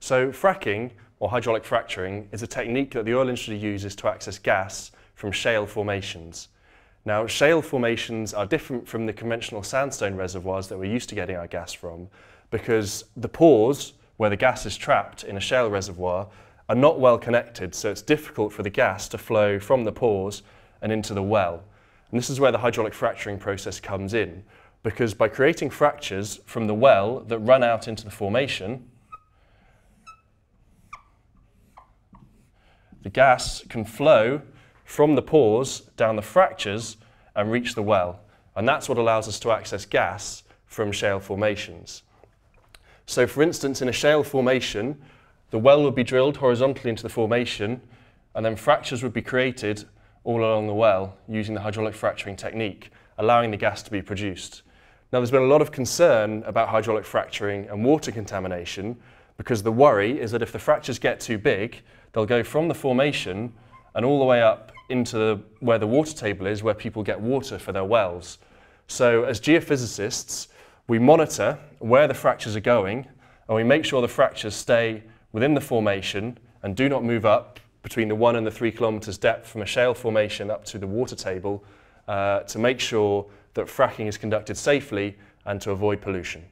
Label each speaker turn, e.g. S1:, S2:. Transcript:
S1: So fracking, or hydraulic fracturing, is a technique that the oil industry uses to access gas from shale formations. Now, shale formations are different from the conventional sandstone reservoirs that we're used to getting our gas from because the pores where the gas is trapped in a shale reservoir are not well connected, so it's difficult for the gas to flow from the pores and into the well. And this is where the hydraulic fracturing process comes in, because by creating fractures from the well that run out into the formation, the gas can flow from the pores down the fractures and reach the well. And that's what allows us to access gas from shale formations. So for instance, in a shale formation, the well would be drilled horizontally into the formation, and then fractures would be created all along the well using the hydraulic fracturing technique, allowing the gas to be produced. Now there's been a lot of concern about hydraulic fracturing and water contamination because the worry is that if the fractures get too big, they'll go from the formation and all the way up into where the water table is, where people get water for their wells. So as geophysicists, we monitor where the fractures are going and we make sure the fractures stay within the formation and do not move up between the one and the three kilometres depth from a shale formation up to the water table uh, to make sure that fracking is conducted safely and to avoid pollution.